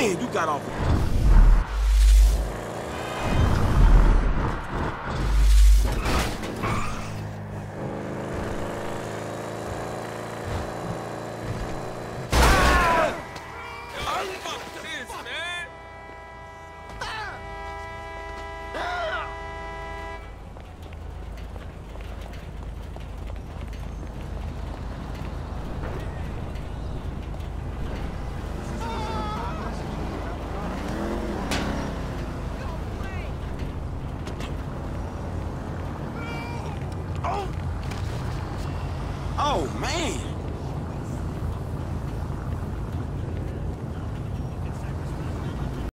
You got off Oh! Oh, man!